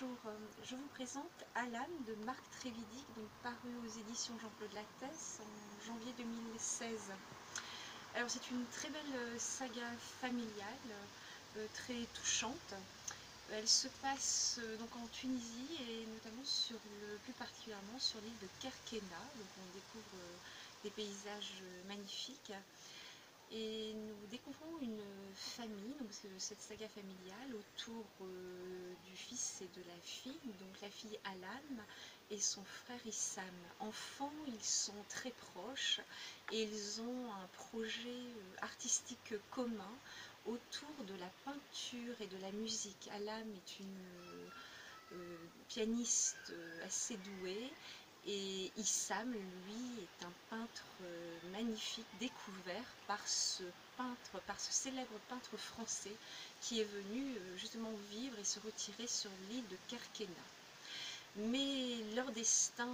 Bonjour, euh, je vous présente Alan de Marc Trévidic, donc paru aux éditions Jean-Claude Lattès en janvier 2016. Alors c'est une très belle euh, saga familiale, euh, très touchante. Elle se passe donc en Tunisie et notamment sur le, plus particulièrement sur l'île de Kerkena. Donc on découvre des paysages magnifiques. Et nous découvrons une famille, donc cette saga familiale, autour fils et de la fille, donc la fille Alam et son frère Issam. Enfants, ils sont très proches et ils ont un projet euh, artistique commun autour de la peinture et de la musique. Alam est une euh, pianiste assez douée et Issam, lui, est un peintre euh, magnifique, découvert par ce peintre, par ce célèbre peintre français qui est venu euh, justement se retirer sur l'île de Kerkena. Mais leur destin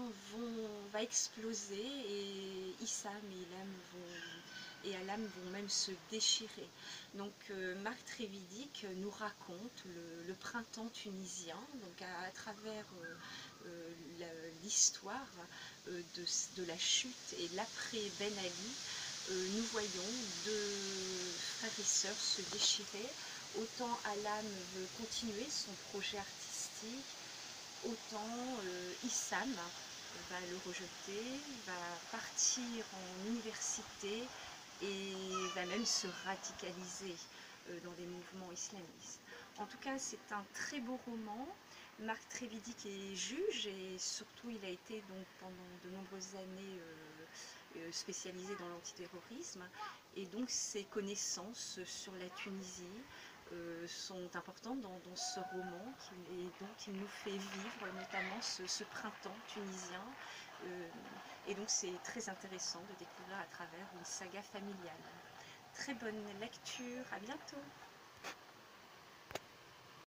va exploser et Issam et Alam vont même se déchirer. Donc euh, Marc Trévidic nous raconte le, printemps tunisien, donc à, travers l'histoire euh, de, la chute et l'après Ben Ali, euh, nous voyons deux frères et sœurs se déchirer. Autant Alam veut continuer son projet artistique, autant euh, Issam va le rejeter, va partir en université et va même se radicaliser dans des mouvements islamistes. En tout cas, c'est un très beau roman Marc Trévidic est juge et surtout il a été pendant de nombreuses années euh, euh, spécialisé dans l'antiterrorisme et donc ses connaissances sur la Tunisie euh, sont importantes dans, ce roman. Et donc il nous fait vivre notamment ce, printemps tunisien. Et donc c'est très intéressant de découvrir à travers une saga familiale. Très bonne lecture, à bientôt